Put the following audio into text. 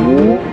Música